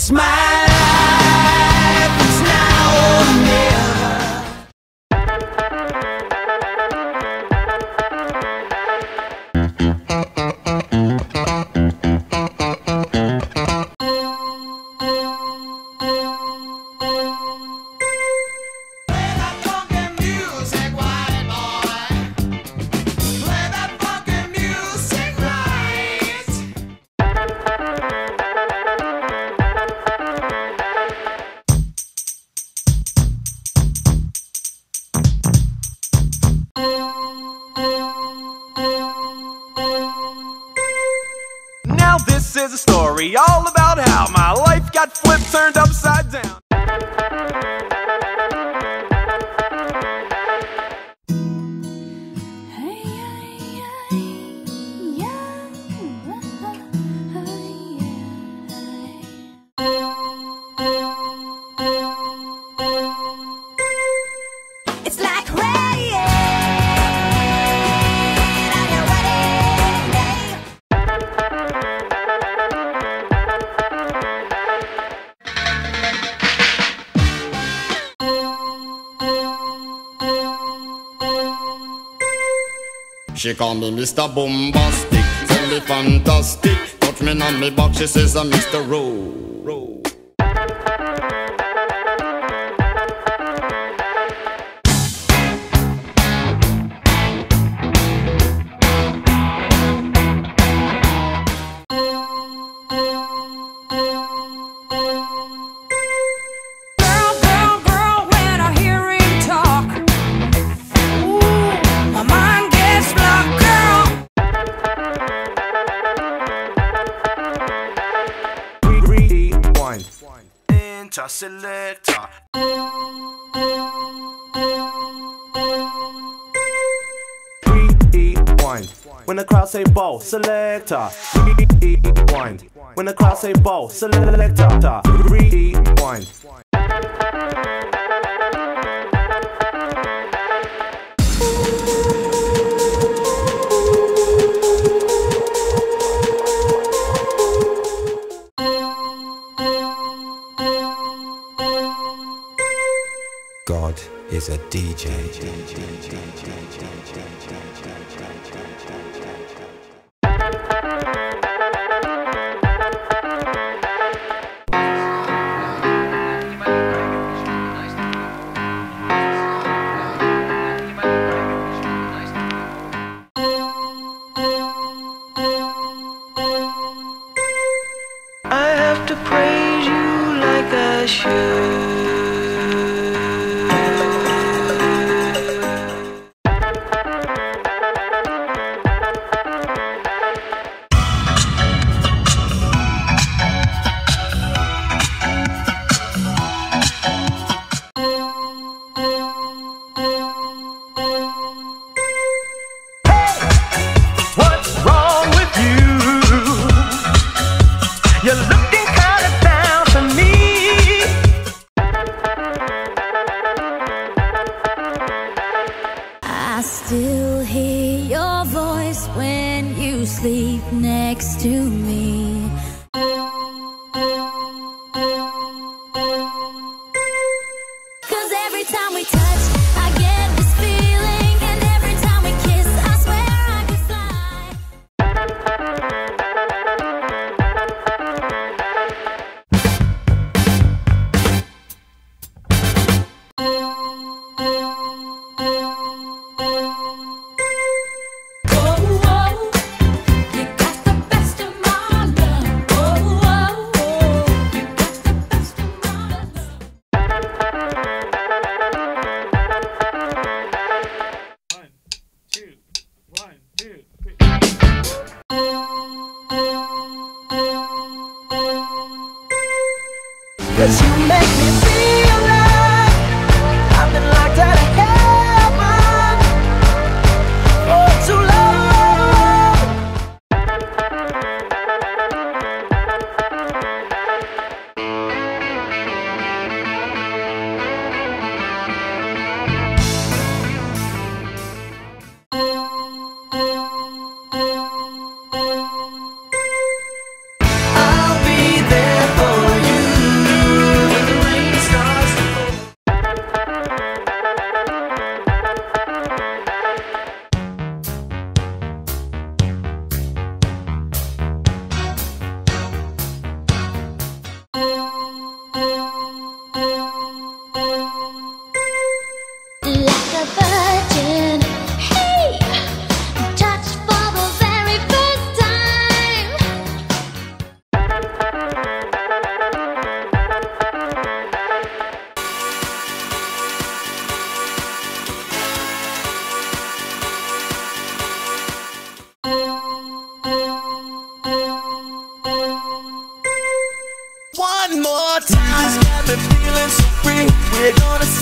It's my all about how my life got flipped, turned upside down. She call me Mr. Boombastic, tell me fantastic. Touch me on me back, she says uh, I'm Mr. Rowe. Rowe. enter selector. Rewind. When the crowd say "Bow, selector. Rewind. When the crowd say "Bow, selector. Rewind. is a DJ. I have to praise you like I should. sleep next to me. you We're gonna.